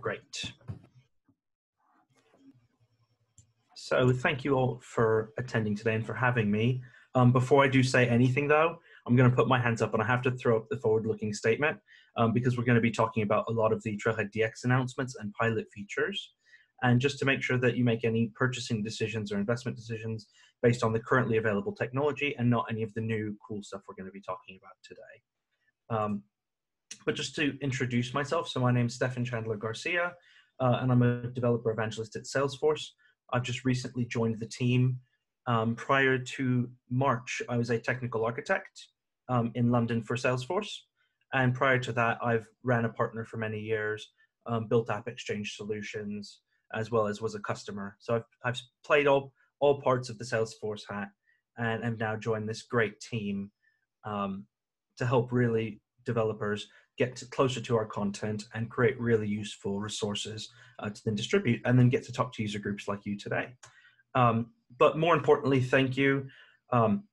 Great. So thank you all for attending today and for having me. Um, before I do say anything though, I'm going to put my hands up and I have to throw up the forward-looking statement um, because we're going to be talking about a lot of the Trailhead DX announcements and pilot features. And just to make sure that you make any purchasing decisions or investment decisions based on the currently available technology and not any of the new cool stuff we're going to be talking about today. Um, but just to introduce myself, so my name is Stephan Chandler Garcia, uh, and I'm a developer evangelist at Salesforce. I've just recently joined the team. Um, prior to March, I was a technical architect um, in London for Salesforce. And prior to that, I've ran a partner for many years, um, built App Exchange solutions, as well as was a customer. So I've, I've played all, all parts of the Salesforce hat and have now joined this great team um, to help really developers get closer to our content and create really useful resources uh, to then distribute and then get to talk to user groups like you today. Um, but more importantly, thank you um,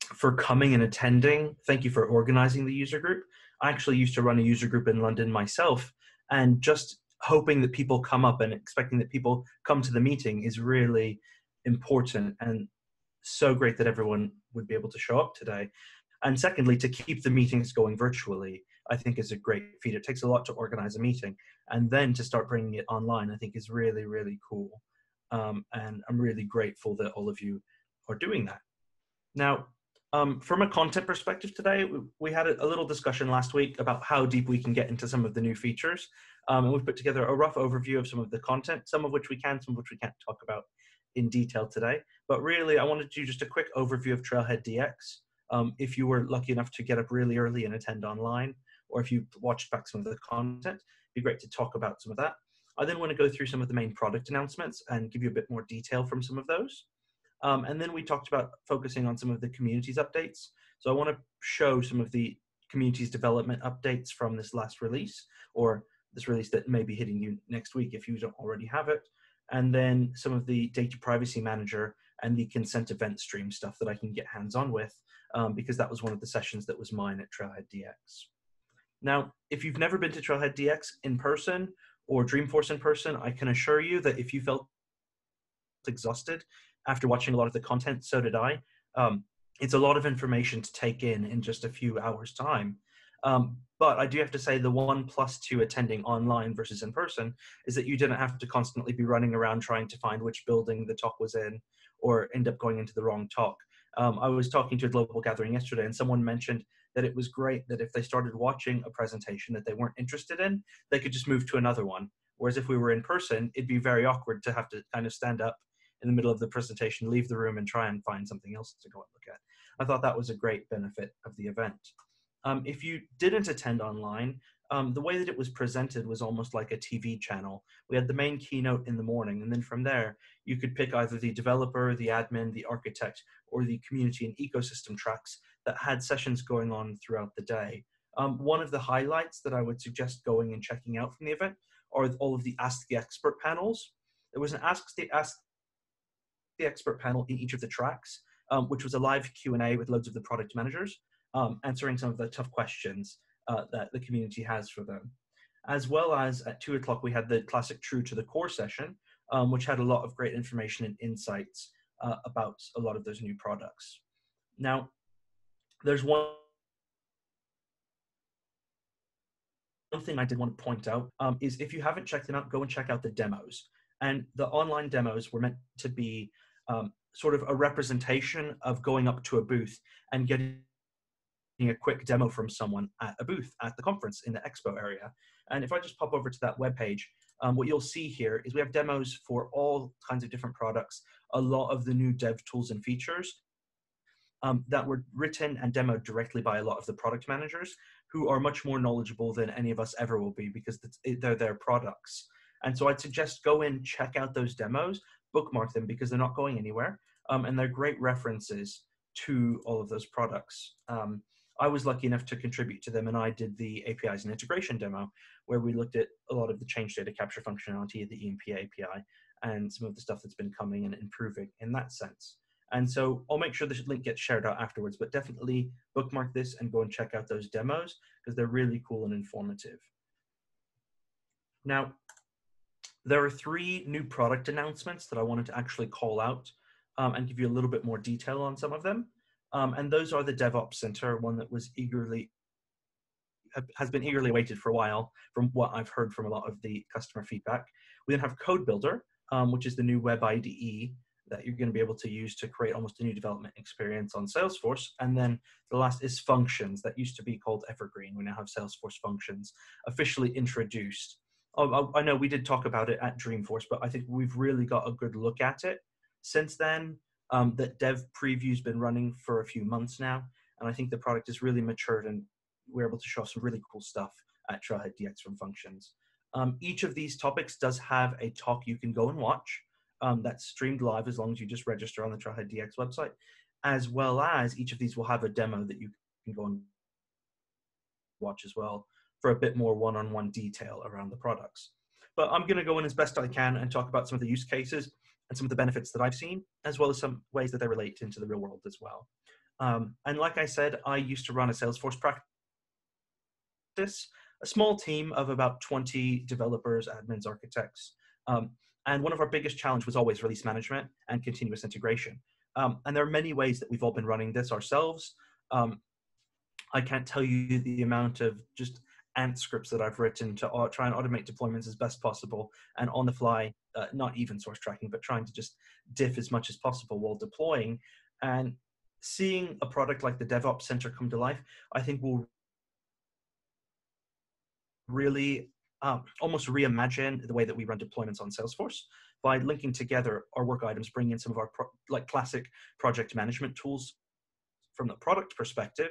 for coming and attending. Thank you for organizing the user group. I actually used to run a user group in London myself, and just hoping that people come up and expecting that people come to the meeting is really important and so great that everyone would be able to show up today. And secondly, to keep the meetings going virtually. I think is a great feat. It takes a lot to organize a meeting, and then to start bringing it online, I think is really, really cool. Um, and I'm really grateful that all of you are doing that. Now, um, from a content perspective today, we had a, little discussion last week about how deep we can get into some of the new features. Um, and we've put together a rough overview of some of the content, some of which we can, some of which we can't talk about in detail today. But really, I wanted to do just a quick overview of Trailhead DX. Um, if you were lucky enough to get up really early and attend online, or if you watched back some of the content, it'd be great to talk about some of that. I then want to go through some of the main product announcements and give you a bit more detail from some of those. Um, and then we talked about focusing on some of the communities updates. So I want to show some of the communities development updates from this last release or this release that may be hitting you next week if you don't already have it. And then some of the data privacy manager and the consent event stream stuff that I can get hands on with um, because that was one of the sessions that was mine at Trailhead DX. Now, if you've never been to Trailhead DX in person or Dreamforce in person, I can assure you that if you felt exhausted after watching a lot of the content, so did I. Um, it's a lot of information to take in in just a few hours' time. Um, but I do have to say the one plus to attending online versus in person is that you didn't have to constantly be running around trying to find which building the talk was in or end up going into the wrong talk. Um, I was talking to a global gathering yesterday and someone mentioned that it was great that if they started watching a presentation that they weren't interested in, they could just move to another one. Whereas if we were in person, it'd be very awkward to have to kind of stand up in the middle of the presentation, leave the room, and try and find something else to go and look at. I thought that was a great benefit of the event. Um, if you didn't attend online, um, the way that it was presented was almost like a TV channel. We had the main keynote in the morning, and then from there, you could pick either the developer, the admin, the architect, or the community and ecosystem tracks that had sessions going on throughout the day. Um, one of the highlights that I would suggest going and checking out from the event are all of the Ask the Expert panels. There was an Ask the, Ask the Expert panel in each of the tracks, um, which was a live Q&A with loads of the product managers, um, answering some of the tough questions uh, that the community has for them. As well as at two o'clock, we had the classic True to the Core session, um, which had a lot of great information and insights uh, about a lot of those new products. Now, there's one thing I did want to point out um, is if you haven't checked them out, go and check out the demos. And the online demos were meant to be um, sort of a representation of going up to a booth and getting a quick demo from someone at a booth at the conference in the expo area. And if I just pop over to that web page, um, what you'll see here is we have demos for all kinds of different products, a lot of the new dev tools and features, um, that were written and demoed directly by a lot of the product managers who are much more knowledgeable than any of us ever will be because they're their products. And so I'd suggest go in, check out those demos, bookmark them because they're not going anywhere, um, and they're great references to all of those products. Um, I was lucky enough to contribute to them, and I did the APIs and integration demo, where we looked at a lot of the change data capture functionality of the EMP API and some of the stuff that's been coming and improving in that sense. And so I'll make sure this link gets shared out afterwards, but definitely bookmark this and go and check out those demos because they're really cool and informative. Now, there are three new product announcements that I wanted to actually call out um, and give you a little bit more detail on some of them. Um, and those are the DevOps Center, one that was eagerly has been eagerly awaited for a while from what I've heard from a lot of the customer feedback. We then have Code Builder, um, which is the new web IDE that you're going to be able to use to create almost a new development experience on Salesforce. And then the last is Functions, that used to be called Evergreen. We now have Salesforce Functions officially introduced. Oh, I know we did talk about it at Dreamforce, but I think we've really got a good look at it since then. Um, that dev preview's been running for a few months now, and I think the product is really matured and we're able to show off some really cool stuff at Trailhead DX from Functions. Um, each of these topics does have a talk you can go and watch um, that's streamed live as long as you just register on the Trailhead DX website, as well as each of these will have a demo that you can go and watch as well for a bit more one-on-one detail around the products. But I'm going to go in as best I can and talk about some of the use cases and some of the benefits that I've seen, as well as some ways that they relate into the real world as well. Um, and like I said, I used to run a Salesforce practice, a small team of about 20 developers, admins, architects. Um, and one of our biggest challenge was always release management and continuous integration. Um, and there are many ways that we've all been running this ourselves. Um, I can't tell you the amount of just Ant scripts that I've written to try and automate deployments as best possible and on the fly, uh, not even source tracking, but trying to just diff as much as possible while deploying. And seeing a product like the DevOps Center come to life, I think will really um, almost reimagine the way that we run deployments on Salesforce by linking together our work items, bringing in some of our pro- like classic project management tools from the product perspective,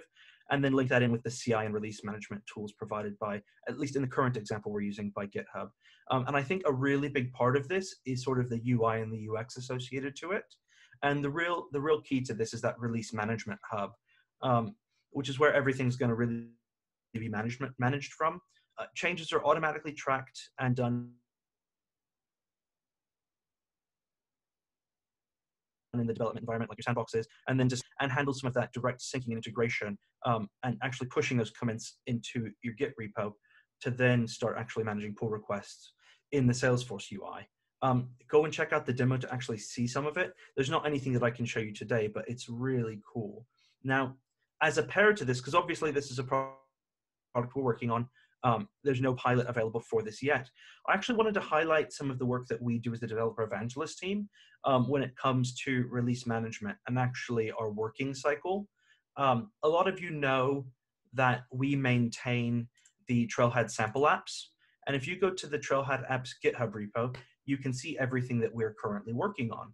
and then link that in with the CI and release management tools provided by, at least in the current example we're using by GitHub. Um, and I think a really big part of this is sort of the UI and the UX associated to it. And the real the real key to this is that release management hub, um, which is where everything's going to really be management managed from uh, changes are automatically tracked and done in the development environment like your sandboxes and then just and handle some of that direct syncing and integration um, and actually pushing those comments into your git repo to then start actually managing pull requests in the salesforce ui um, go and check out the demo to actually see some of it. There's not anything that i can show you today but it's really cool. Now as a pair to this because obviously this is a product we're working on um, there's no pilot available for this yet. I actually wanted to highlight some of the work that we do as the developer evangelist team um, when it comes to release management and actually our working cycle. Um, a lot of you know that we maintain the Trailhead sample apps. And if you go to the Trailhead apps GitHub repo, you can see everything that we're currently working on.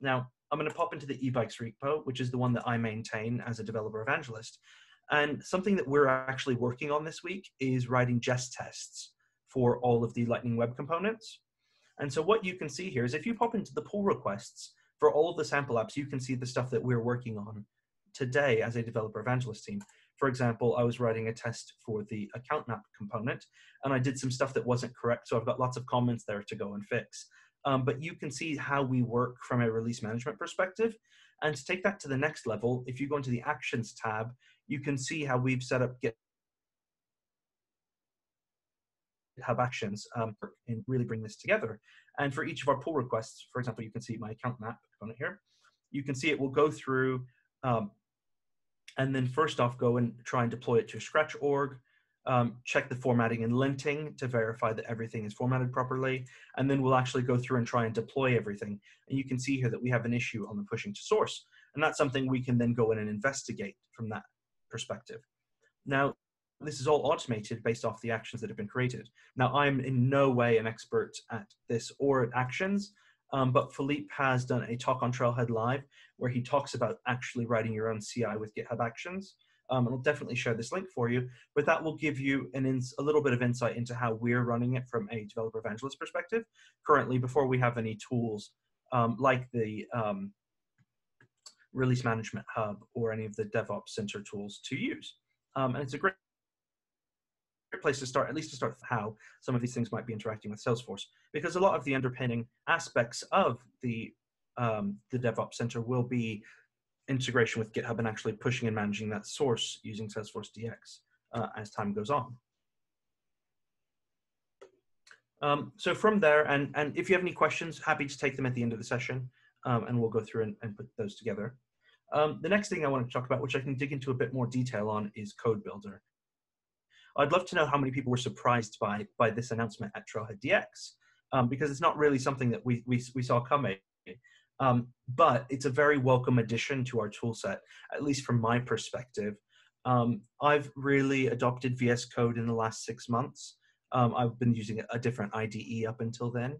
Now, I'm going to pop into the eBikes repo, which is the one that I maintain as a developer evangelist. And something that we're actually working on this week is writing jest tests for all of the Lightning Web components. And so what you can see here is if you pop into the pull requests for all of the sample apps, you can see the stuff that we're working on today as a developer evangelist team. For example, I was writing a test for the account map component, and I did some stuff that wasn't correct, so I've got lots of comments there to go and fix. Um, but you can see how we work from a release management perspective. And to take that to the next level, if you go into the Actions tab, you can see how we've set up GitHub Actions um, and really bring this together. And for each of our pull requests, for example, you can see my account map on it here. You can see it will go through um, and then first off go and try and deploy it to Scratch org, um, check the formatting and linting to verify that everything is formatted properly, and then we'll actually go through and try and deploy everything. And you can see here that we have an issue on the pushing to source, and that's something we can then go in and investigate from that perspective. Now, this is all automated based off the actions that have been created. Now, I'm in no way an expert at this or at actions, um, but Philippe has done a talk on Trailhead Live where he talks about actually writing your own CI with GitHub Actions. Um, and I'll definitely share this link for you, but that will give you an ins- a little bit of insight into how we're running it from a developer evangelist perspective currently before we have any tools um, like the um, release management hub or any of the DevOps center tools to use. Um, and it's a great place to start, at least to start how some of these things might be interacting with Salesforce, because a lot of the underpinning aspects of the um, the DevOps Center will be integration with GitHub and actually pushing and managing that source using Salesforce DX uh, as time goes on. Um, so from there, and, and if you have any questions, happy to take them at the end of the session, um, and we'll go through and, and put those together. Um, the next thing I want to talk about, which I can dig into a bit more detail on, is Code Builder. I'd love to know how many people were surprised by, by this announcement at Trailhead DX, um, because it's not really something that we, we, we saw coming. Um, but it's a very welcome addition to our toolset, at least from my perspective. Um, I've really adopted VS Code in the last six months. Um, I've been using a different IDE up until then.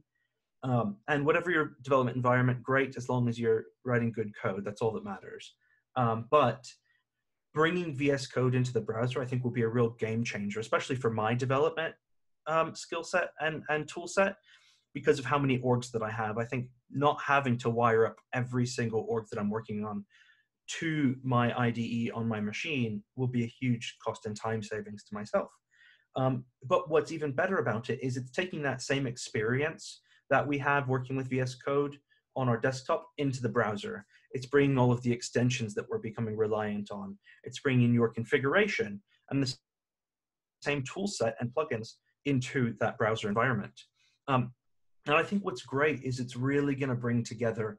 Um, and whatever your development environment, great, as long as you're writing good code, that's all that matters. Um, but bringing VS Code into the browser, I think will be a real game changer, especially for my development um, skill set and, and tool set because of how many orgs that I have. I think not having to wire up every single org that I'm working on to my IDE on my machine will be a huge cost and time savings to myself. Um, but what's even better about it is it's taking that same experience that we have working with VS Code on our desktop into the browser. It's bringing all of the extensions that we're becoming reliant on. It's bringing your configuration and the same tool set and plugins into that browser environment. Um, and I think what's great is it's really going to bring together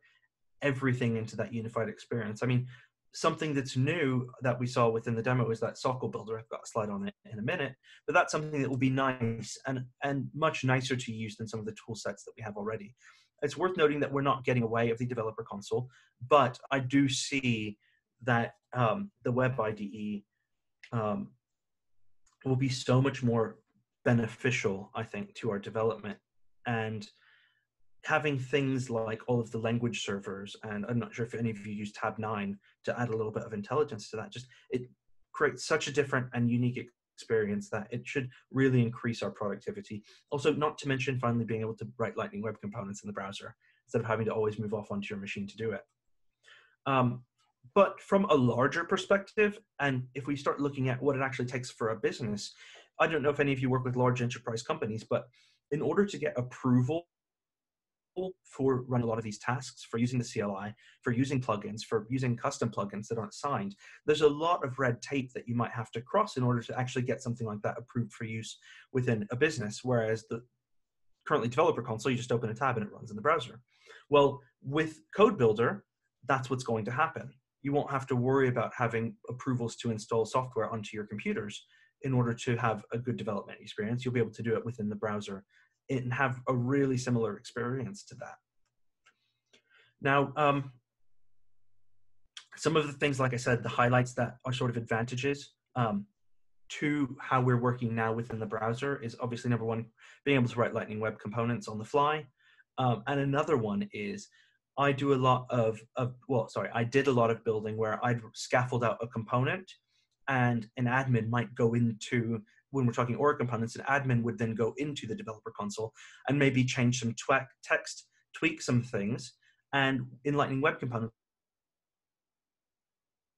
everything into that unified experience. I mean, something that's new that we saw within the demo is that SOQL builder. I've got a slide on it in a minute, but that's something that will be nice and, and much nicer to use than some of the tool sets that we have already. It's worth noting that we're not getting away of the developer console, but I do see that um, the web IDE um, will be so much more beneficial, I think, to our development. And having things like all of the language servers, and I'm not sure if any of you use TabNine to add a little bit of intelligence to that, just it creates such a different and unique experience that it should really increase our productivity. Also, not to mention finally being able to write Lightning Web Components in the browser instead of having to always move off onto your machine to do it. Um, but from a larger perspective, and if we start looking at what it actually takes for a business, I don't know if any of you work with large enterprise companies, but in order to get approval for running a lot of these tasks, for using the CLI, for using plugins, for using custom plugins that aren't signed, there's a lot of red tape that you might have to cross in order to actually get something like that approved for use within a business. Whereas the currently developer console, you just open a tab and it runs in the browser. Well, with Code Builder, that's what's going to happen. You won't have to worry about having approvals to install software onto your computers in order to have a good development experience. You'll be able to do it within the browser and have a really similar experience to that. Now, um, some of the things, like I said, the highlights that are sort of advantages um, to how we're working now within the browser is obviously number one, being able to write Lightning Web components on the fly. Um, and another one is I do a lot of, of, well, sorry, I did a lot of building where I'd scaffold out a component and an admin might go into when we're talking Aura components, an admin would then go into the developer console and maybe change some text, tweak some things. And in Lightning Web Components,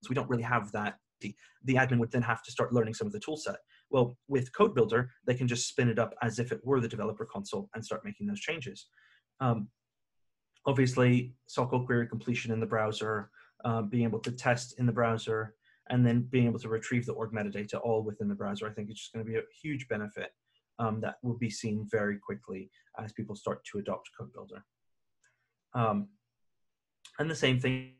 we don't really have that. The, the admin would then have to start learning some of the tool set. Well, with Code Builder, they can just spin it up as if it were the developer console and start making those changes. Um, obviously, SOQL query completion in the browser, um, being able to test in the browser, and then being able to retrieve the org metadata all within the browser, I think it's just going to be a huge benefit um, that will be seen very quickly as people start to adopt Code Builder. Um, and the same thing,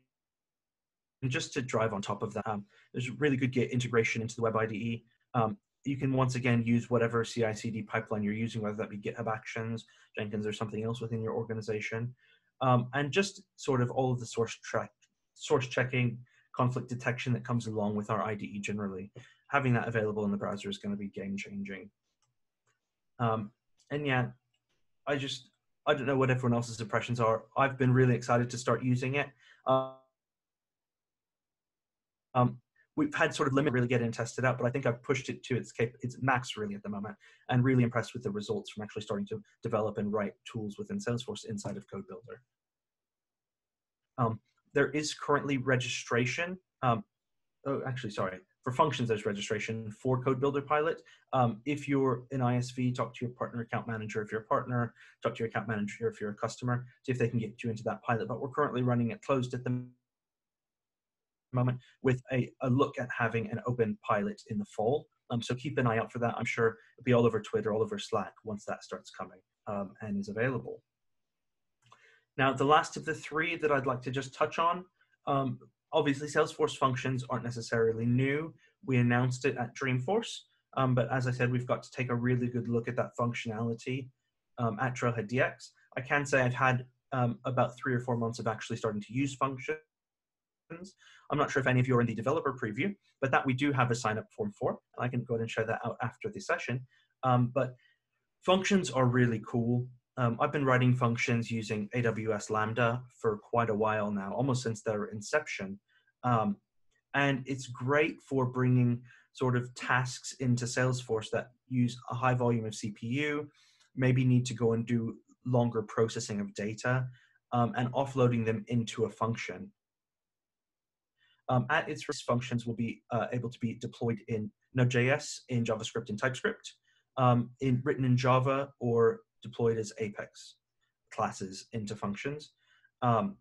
just to drive on top of that, um, there's really good Git integration into the Web IDE. Um, you can once again use whatever CI/CD pipeline you're using, whether that be GitHub Actions, Jenkins, or something else within your organization, um, and just sort of all of the source track, source checking, conflict detection that comes along with our IDE generally. Having that available in the browser is going to be game changing. Um, and yeah, I just, I don't know what everyone else's impressions are. I've been really excited to start using it. Uh, um, we've had sort of limit really getting tested out, but I think I've pushed it to its cap- its max really at the moment, and really impressed with the results from actually starting to develop and write tools within Salesforce inside of Code Builder. Um, there is currently registration. Um, oh, actually, sorry. For functions, there's registration for Code Builder Pilot. Um, if you're an ISV, talk to your partner account manager if you're a partner, talk to your account manager if you're a customer, see if they can get you into that pilot. But we're currently running it closed at the moment with a, a look at having an open pilot in the fall. Um, so keep an eye out for that. I'm sure it'll be all over Twitter, all over Slack once that starts coming. um, and is available. Now, the last of the three that I'd like to just touch on, um, obviously Salesforce functions aren't necessarily new. We announced it at Dreamforce, um, but as I said, we've got to take a really good look at that functionality um, at Trailhead DX. I can say I've had um, about three or four months of actually starting to use functions. I'm not sure if any of you are in the developer preview, but that we do have a sign up form for. I can go ahead and share that out after the session. Um, but functions are really cool. Um, I've been writing functions using AWS Lambda for quite a while now, almost since their inception. Um, and it's great for bringing sort of tasks into Salesforce that use a high volume of CPU, maybe need to go and do longer processing of data, um, and offloading them into a function. Um, at its first, functions will be uh, able to be deployed in Node.js, in JavaScript, and TypeScript, um, in written in Java, or deployed as Apex classes into functions. Um,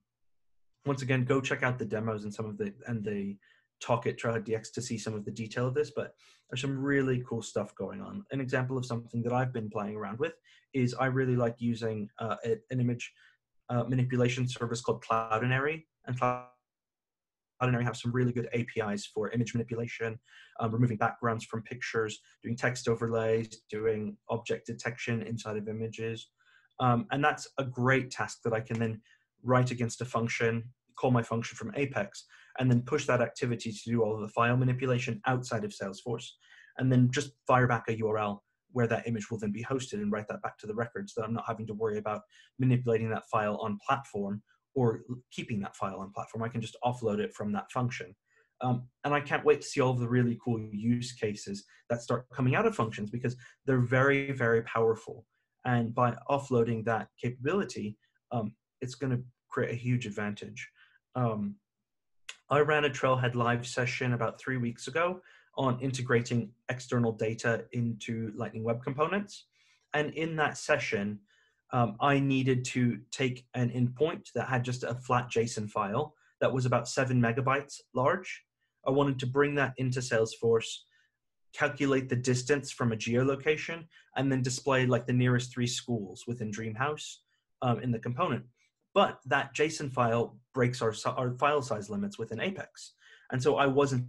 once again, go check out the demos and some of the and the talk at Trailhead DX to see some of the detail of this, but there's some really cool stuff going on. An example of something that I've been playing around with is I really like using uh, an image uh, manipulation service called Cloudinary, and Cloudinary have some really good APIs for image manipulation, um, removing backgrounds from pictures, doing text overlays, doing object detection inside of images. Um, and that's a great task that I can then write against a function, call my function from Apex, and then push that activity to do all of the file manipulation outside of Salesforce, and then just fire back a URL where that image will then be hosted and write that back to the records so that I'm not having to worry about manipulating that file on platform or keeping that file on platform. I can just offload it from that function. Um, and I can't wait to see all the really cool use cases that start coming out of functions because they're very, very powerful. And by offloading that capability, um, it's going to create a huge advantage. Um, I ran a Trailhead Live session about three weeks ago on integrating external data into Lightning Web Components. And in that session, um, I needed to take an endpoint that had just a flat JSON file that was about seven megabytes large. I wanted to bring that into Salesforce, calculate the distance from a geolocation, and then display like the nearest three schools within Dreamhouse um, in the component. But that JSON file breaks our, our file size limits within Apex. And so I wasn't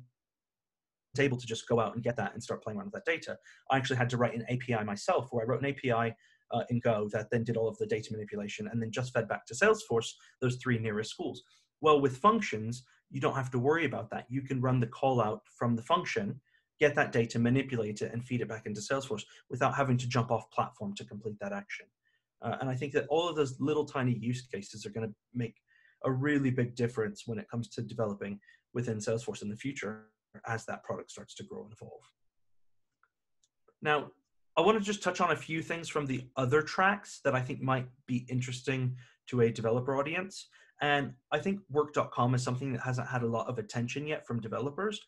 able to just go out and get that and start playing around with that data. I actually had to write an API myself where I wrote an API uh, in Go that then did all of the data manipulation and then just fed back to Salesforce those three nearest schools. Well, with functions, you don't have to worry about that. You can run the call out from the function, get that data, manipulate it, and feed it back into Salesforce without having to jump off platform to complete that action. Uh, and I think that all of those little tiny use cases are going to make a really big difference when it comes to developing within Salesforce in the future as that product starts to grow and evolve. Now, I want to just touch on a few things from the other tracks that I think might be interesting to a developer audience. And I think work.com is something that hasn't had a lot of attention yet from developers.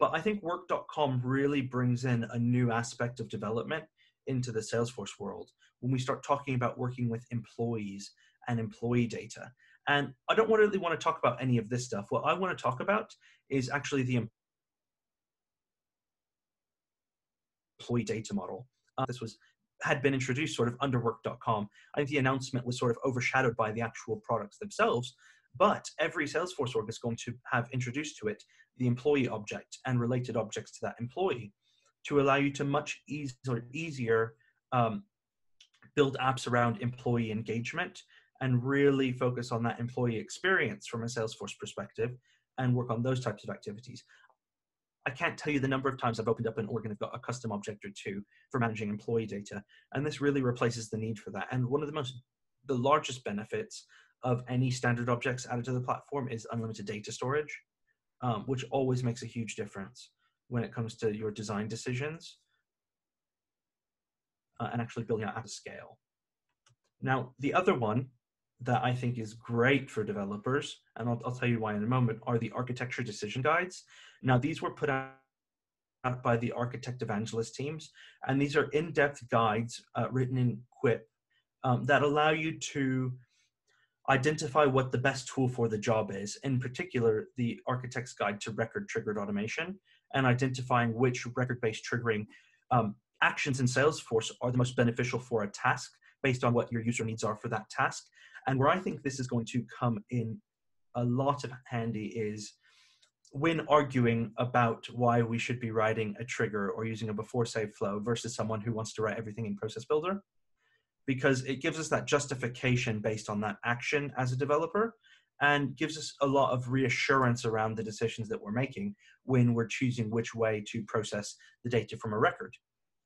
But I think work.com really brings in a new aspect of development into the Salesforce world when we start talking about working with employees and employee data. And I don't really want to talk about any of this stuff. What I want to talk about is actually the employee data model uh, this was had been introduced sort of under work.com. I think the announcement was sort of overshadowed by the actual products themselves. But every Salesforce org is going to have introduced to it the employee object and related objects to that employee to allow you to much easier, easier um, build apps around employee engagement and really focus on that employee experience from a Salesforce perspective and work on those types of activities. I can't tell you the number of times I've opened up an org and I've got a custom object or two for managing employee data. And this really replaces the need for that. And one of the most, the largest benefits of any standard objects added to the platform is unlimited data storage, um, which always makes a huge difference when it comes to your design decisions uh, and actually building out at a scale. Now, the other one that I think is great for developers, and I'll, I'll tell you why in a moment, are the architecture decision guides. Now, these were put out by the architect evangelist teams, and these are in-depth guides uh, written in Quip um, that allow you to identify what the best tool for the job is, in particular, the architect's guide to record triggered automation, and identifying which record-based triggering um, actions in Salesforce are the most beneficial for a task based on what your user needs are for that task. And where I think this is going to come in a lot of handy is when arguing about why we should be writing a trigger or using a before save flow versus someone who wants to write everything in process builder because it gives us that justification based on that action as a developer and gives us a lot of reassurance around the decisions that we're making when we're choosing which way to process the data from a record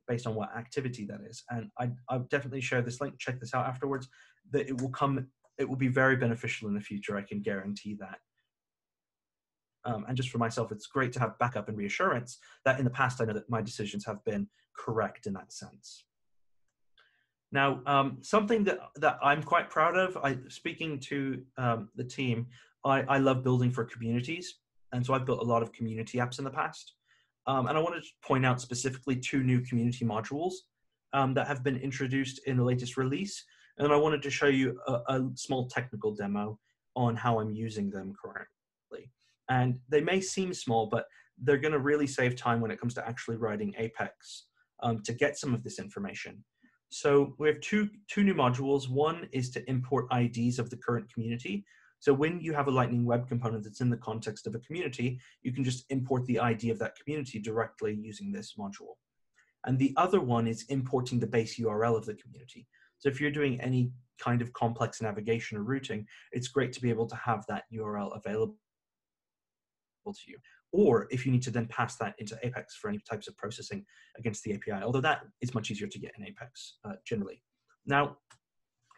based on what activity that is and I, i'll definitely share this link check this out afterwards that it will come it will be very beneficial in the future i can guarantee that um, and just for myself, it's great to have backup and reassurance that in the past I know that my decisions have been correct in that sense. Now, um, something that, that I'm quite proud of, I, speaking to um, the team, I, I love building for communities. And so I've built a lot of community apps in the past. Um, and I wanted to point out specifically two new community modules um, that have been introduced in the latest release. And I wanted to show you a, a small technical demo on how I'm using them currently. And they may seem small, but they're going to really save time when it comes to actually writing Apex um, to get some of this information. So we have two, two new modules. One is to import IDs of the current community. So when you have a Lightning Web component that's in the context of a community, you can just import the ID of that community directly using this module. And the other one is importing the base URL of the community. So if you're doing any kind of complex navigation or routing, it's great to be able to have that URL available to you. Or if you need to then pass that into Apex for any types of processing against the API, although that is much easier to get in Apex uh, generally. Now,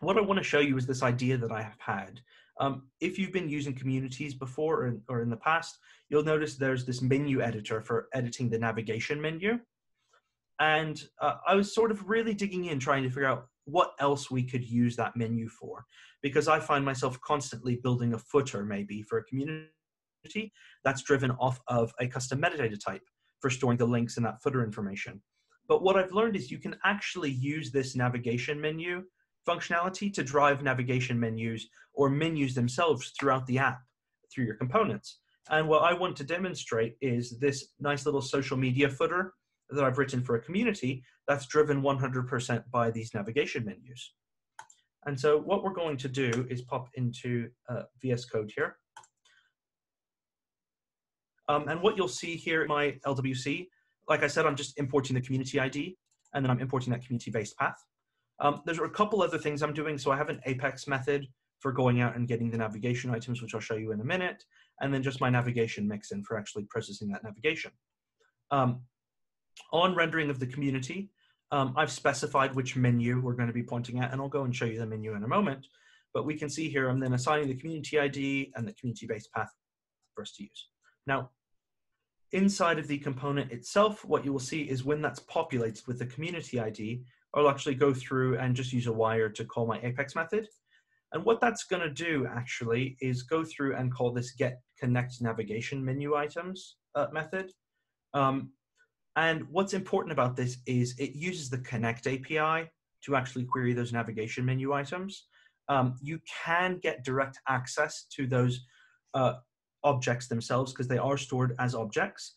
what I want to show you is this idea that I have had. Um, if you've been using communities before or in, or in the past, you'll notice there's this menu editor for editing the navigation menu. And uh, I was sort of really digging in, trying to figure out what else we could use that menu for, because I find myself constantly building a footer maybe for a community that's driven off of a custom metadata type for storing the links and that footer information. But what I've learned is you can actually use this navigation menu functionality to drive navigation menus or menus themselves throughout the app through your components. And what I want to demonstrate is this nice little social media footer that I've written for a community that's driven 100% by these navigation menus. And so what we're going to do is pop into uh, VS Code here. Um, and what you'll see here in my LWC, like I said, I'm just importing the community ID, and then I'm importing that community-based path. Um, there's a couple other things I'm doing. So I have an Apex method for going out and getting the navigation items, which I'll show you in a minute, and then just my navigation mixin for actually processing that navigation. Um, on rendering of the community, um, I've specified which menu we're going to be pointing at, and I'll go and show you the menu in a moment. But we can see here, I'm then assigning the community ID and the community-based path for us to use. Now, inside of the component itself, what you will see is when that's populated with the community ID, I'll actually go through and just use a wire to call my Apex method. And what that's going to do actually is go through and call this get connect navigation menu items uh, method. Um, and what's important about this is it uses the connect API to actually query those navigation menu items. Um, you can get direct access to those uh, objects themselves because they are stored as objects,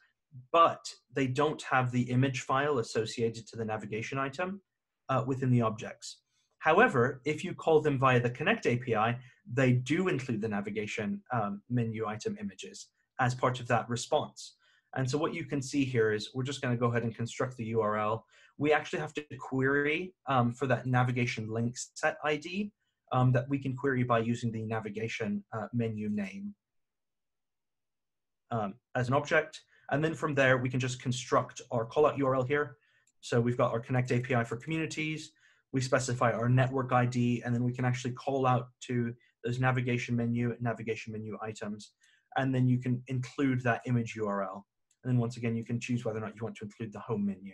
but they don't have the image file associated to the navigation item uh, within the objects. However, if you call them via the Connect API, they do include the navigation um, menu item images as part of that response. And so what you can see here is we're just going to go ahead and construct the URL. We actually have to query um, for that navigation link set ID um, that we can query by using the navigation uh, menu name um, as an object. And then from there, we can just construct our callout URL here. So we've got our Connect API for communities. We specify our network ID, and then we can actually call out to those navigation menu, navigation menu items. And then you can include that image URL. And then once again, you can choose whether or not you want to include the home menu.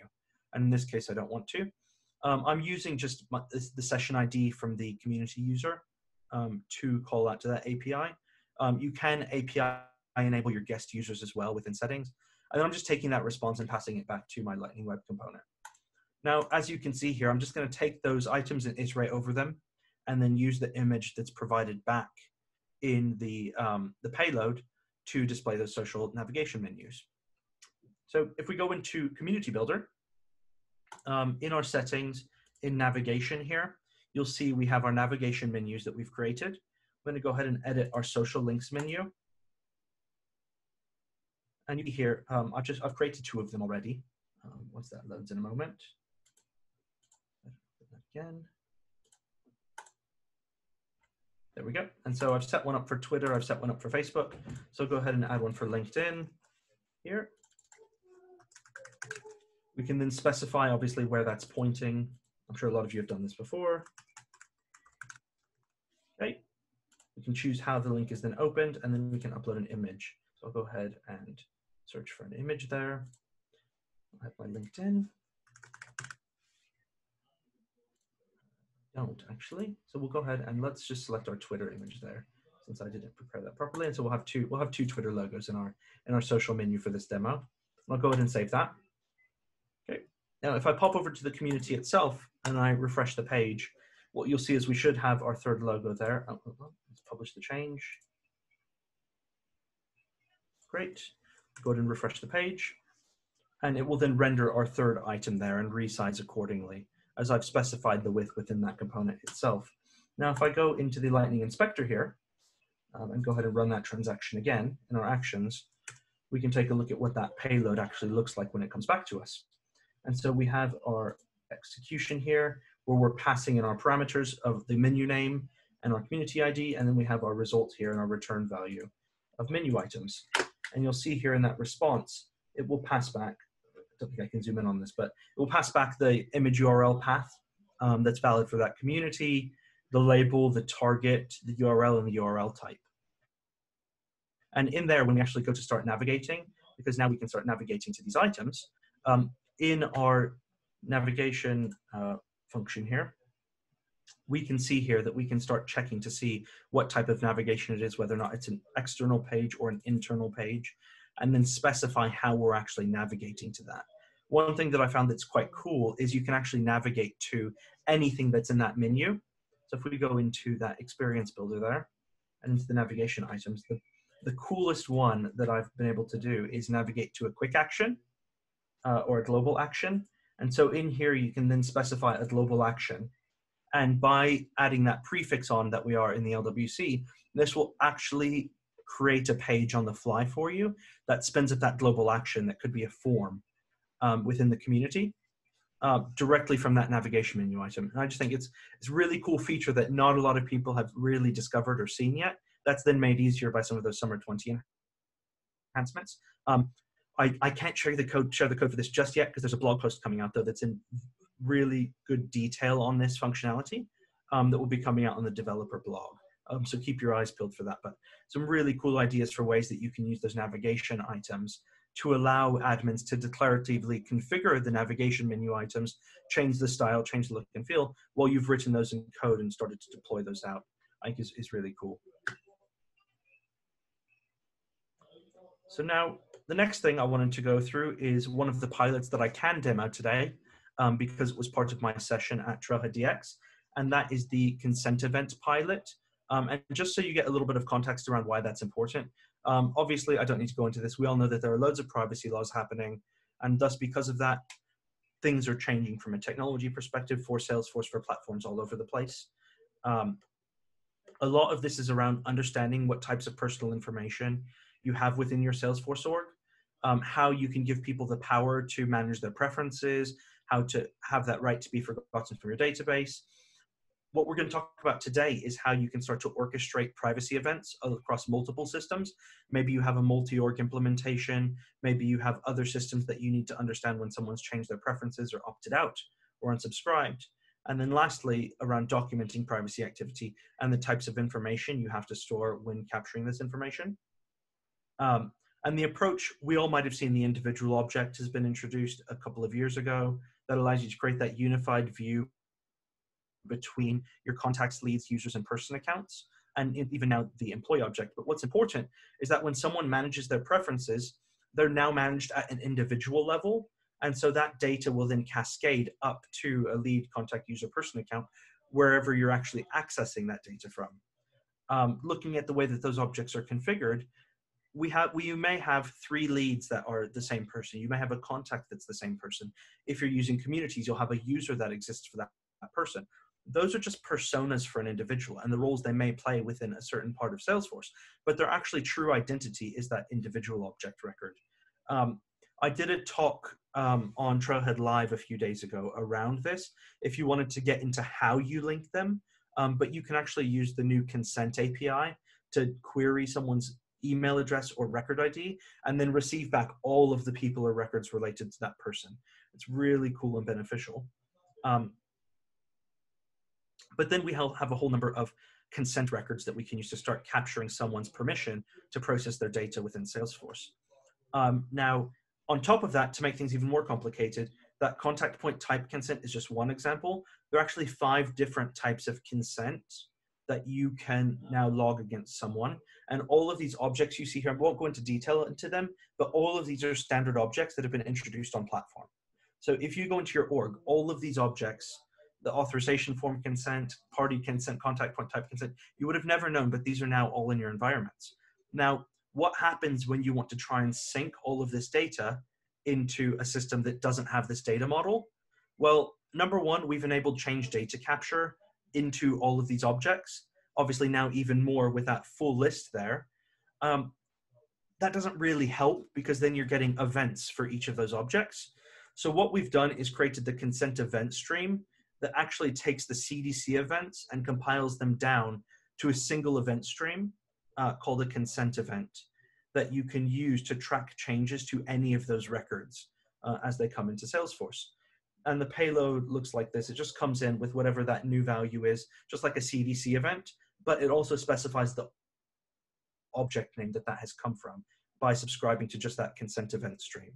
And in this case, I don't want to. Um, I'm using just my, the session ID from the community user um, to call out to that API. Um, you can API enable your guest users as well within settings. And I'm just taking that response and passing it back to my Lightning Web component. Now, as you can see here, I'm just going to take those items and iterate over them and then use the image that's provided back in the, um, the payload to display those social navigation menus. So if we go into Community Builder, um, in our settings, in navigation here, you'll see we have our navigation menus that we've created. I'm going to go ahead and edit our social links menu. And you here, um, I've just I've created two of them already. Um, once that loads in a moment. Again. There we go. And so I've set one up for Twitter. I've set one up for Facebook. So go ahead and add one for LinkedIn here. We can then specify obviously where that's pointing. I'm sure a lot of you have done this before. Okay. We can choose how the link is then opened and then we can upload an image. So I'll go ahead and search for an image there. I'll have my LinkedIn. Don't actually. So we'll go ahead and let's just select our Twitter image there since I didn't prepare that properly. And so we'll have two, we'll have two Twitter logos in our, in our social menu for this demo. I'll go ahead and save that. Okay. Now, if I pop over to the community itself and I refresh the page, what you'll see is we should have our third logo there. Oh, let's publish the change. Great. Go ahead and refresh the page. And it will then render our third item there and resize accordingly, as I've specified the width within that component itself. Now, if I go into the Lightning Inspector here, um, and go ahead and run that transaction again in our actions, we can take a look at what that payload actually looks like when it comes back to us. And so we have our execution here, where we're passing in our parameters of the menu name and our community ID, and then we have our result here and our return value of menu items. And you'll see here in that response, it will pass back, don't think I can zoom in on this, but it will pass back the image URL path um, that's valid for that community, the label, the target, the URL, and the URL type. And in there, when we actually go to start navigating, because now we can start navigating to these items, um, in our navigation uh, function here, we can see here that we can start checking to see what type of navigation it is, whether or not it's an external page or an internal page, and then specify how we're actually navigating to that. One thing that I found that's quite cool is you can actually navigate to anything that's in that menu. So if we go into that experience builder there and into the navigation items, the, the coolest one that I've been able to do is navigate to a quick action uh, or a global action. And so in here, you can then specify a global action and by adding that prefix on that we are in the LWC, this will actually create a page on the fly for you that spins up that global action that could be a form um, within the community uh, directly from that navigation menu item. And I just think it's it's really cool feature that not a lot of people have really discovered or seen yet. That's then made easier by some of those summer 20 enhancements. Um, I, I can't share the code share the code for this just yet because there's a blog post coming out though that's in really good detail on this functionality um, that will be coming out on the developer blog. Um, so keep your eyes peeled for that. But some really cool ideas for ways that you can use those navigation items to allow admins to declaratively configure the navigation menu items, change the style, change the look and feel, while you've written those in code and started to deploy those out. I think is, is really cool. So now the next thing I wanted to go through is one of the pilots that I can demo today, um, because it was part of my session at Trailhead DX, and that is the consent event pilot. Um, and just so you get a little bit of context around why that's important, um, obviously I don't need to go into this. We all know that there are loads of privacy laws happening, and thus because of that, things are changing from a technology perspective for Salesforce for platforms all over the place. Um, a lot of this is around understanding what types of personal information you have within your Salesforce org, um, how you can give people the power to manage their preferences, how to have that right to be forgotten from your database. What we're going to talk about today is how you can start to orchestrate privacy events across multiple systems. Maybe you have a multi-org implementation. Maybe you have other systems that you need to understand when someone's changed their preferences or opted out or unsubscribed. And then lastly, around documenting privacy activity and the types of information you have to store when capturing this information. Um, and the approach, we all might have seen the individual object has been introduced a couple of years ago that allows you to create that unified view between your contacts, leads, users, and person accounts, and even now the employee object. But what's important is that when someone manages their preferences, they're now managed at an individual level. And so that data will then cascade up to a lead, contact, user, person account, wherever you're actually accessing that data from. Um, looking at the way that those objects are configured, we have we you may have three leads that are the same person you may have a contact that's the same person if you're using communities you'll have a user that exists for that, that person those are just personas for an individual and the roles they may play within a certain part of Salesforce. But their actually true identity is that individual object record. Um, I did a talk um, on Trailhead Live a few days ago around this. If you wanted to get into how you link them, um, but you can actually use the new consent API to query someone's email address or record ID and then receive back all of the people or records related to that person. It's really cool and beneficial. Um, but then we have a whole number of consent records that we can use to start capturing someone's permission to process their data within Salesforce. Um, now, on top of that, to make things even more complicated, that contact point type consent is just one example. There are actually five different types of consent that you can now log against someone. And all of these objects you see here, I won't go into detail into them, but all of these are standard objects that have been introduced on platform. So if you go into your org, all of these objects, the authorization form consent, party consent, contact point type consent, you would have never known, but these are now all in your environments. Now, what happens when you want to try and sync all of this data into a system that doesn't have this data model? Well, number one, we've enabled change data capture into all of these objects. Obviously, now even more with that full list there. Um, that doesn't really help because then you're getting events for each of those objects. So what we've done is created the consent event stream that actually takes the CDC events and compiles them down to a single event stream uh, called a consent event that you can use to track changes to any of those records uh, as they come into Salesforce and the payload looks like this. It just comes in with whatever that new value is, just like a CDC event, but it also specifies the object name that that has come from by subscribing to just that consent event stream.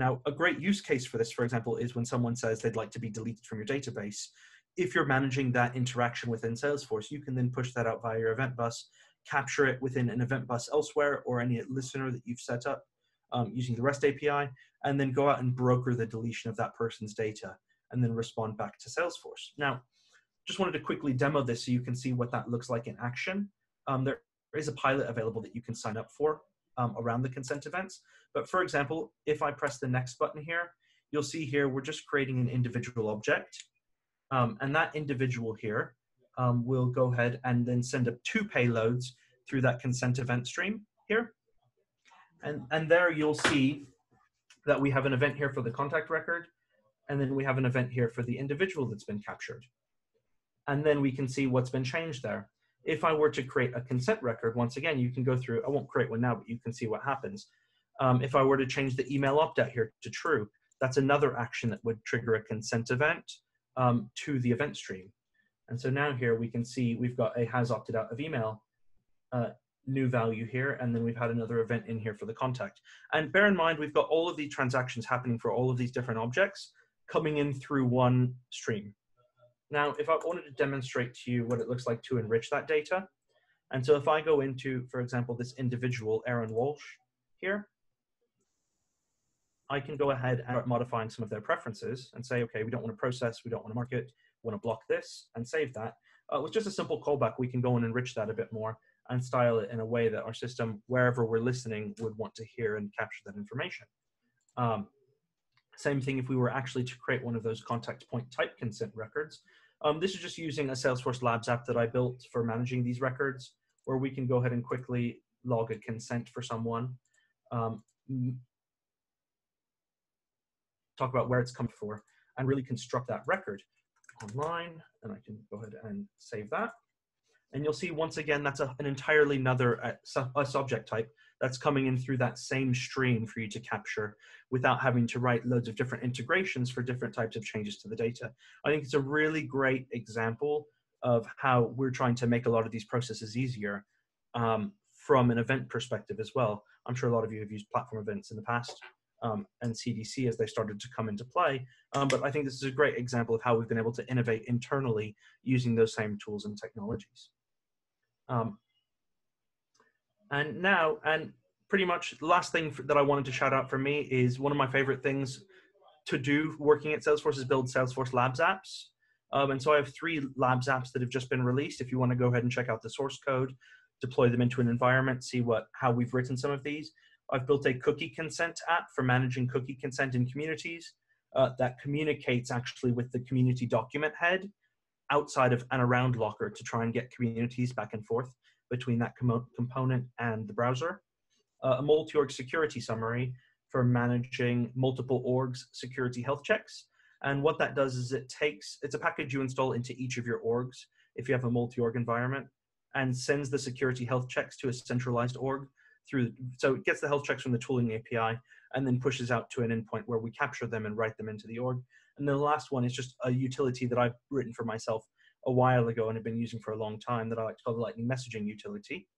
Now, a great use case for this, for example, is when someone says they'd like to be deleted from your database. If you're managing that interaction within Salesforce, you can then push that out via your event bus, capture it within an event bus elsewhere or any listener that you've set up um, using the REST API, and then go out and broker the deletion of that person's data and then respond back to Salesforce. Now, just wanted to quickly demo this so you can see what that looks like in action. Um, there is a pilot available that you can sign up for um, around the consent events. But for example, if I press the next button here, you'll see here we're just creating an individual object. Um, and that individual here um, will go ahead and then send up two payloads through that consent event stream here. And, and there you'll see that we have an event here for the contact record, and then we have an event here for the individual that's been captured. And then we can see what's been changed there. If I were to create a consent record, once again, you can go through, I won't create one now, but you can see what happens. Um, if I were to change the email opt-out here to true, that's another action that would trigger a consent event um, to the event stream. And so now here we can see we've got a has opted out of email uh, new value here, and then we've had another event in here for the contact. And bear in mind, we've got all of these transactions happening for all of these different objects coming in through one stream. Now, if I wanted to demonstrate to you what it looks like to enrich that data, and so if I go into, for example, this individual, Aaron Walsh here, I can go ahead and start modifying some of their preferences and say, okay, we don't want to process, we don't want to market, we want to block this, and save that. Uh, with just a simple callback, we can go and enrich that a bit more and style it in a way that our system, wherever we're listening, would want to hear and capture that information. Um, same thing if we were actually to create one of those contact point type consent records. Um, this is just using a Salesforce Labs app that I built for managing these records, where we can go ahead and quickly log a consent for someone, um, talk about where it's come for, and really construct that record online. And I can go ahead and save that. And you'll see once again, that's a, an entirely another uh, su a subject type that's coming in through that same stream for you to capture without having to write loads of different integrations for different types of changes to the data. I think it's a really great example of how we're trying to make a lot of these processes easier um, from an event perspective as well. I'm sure a lot of you have used platform events in the past um, and CDC as they started to come into play. Um, but I think this is a great example of how we've been able to innovate internally using those same tools and technologies. Um, and now, and pretty much last thing that I wanted to shout out for me is one of my favorite things to do working at Salesforce is build Salesforce Labs apps. Um, and so I have three Labs apps that have just been released. If you want to go ahead and check out the source code, deploy them into an environment, see what how we've written some of these. I've built a cookie consent app for managing cookie consent in communities uh, that communicates actually with the community document head outside of and around Locker to try and get communities back and forth between that com- component and the browser. Uh, a multi-org security summary for managing multiple orgs security health checks. And what that does is it takes, it's a package you install into each of your orgs if you have a multi-org environment and sends the security health checks to a centralized org through, so it gets the health checks from the tooling API and then pushes out to an endpoint where we capture them and write them into the org. And the last one is just a utility that I've written for myself a while ago and have been using for a long time that I like to call the Lightning Messaging utility.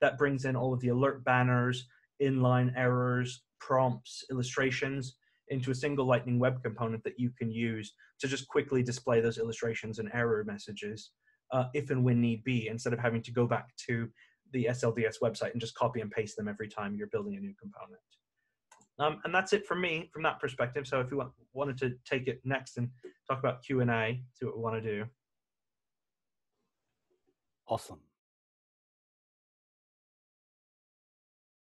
That brings in all of the alert banners, inline errors, prompts, illustrations into a single Lightning Web component that you can use to just quickly display those illustrations and error messages uh, if and when need be, instead of having to go back to the SLDS website and just copy and paste them every time you're building a new component. Um, and that's it from me from that perspective. So if you want, wanted to take it next and talk about Q&A, see what we want to do. Awesome.